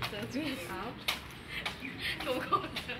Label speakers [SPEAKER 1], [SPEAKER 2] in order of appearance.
[SPEAKER 1] 走，注意安全，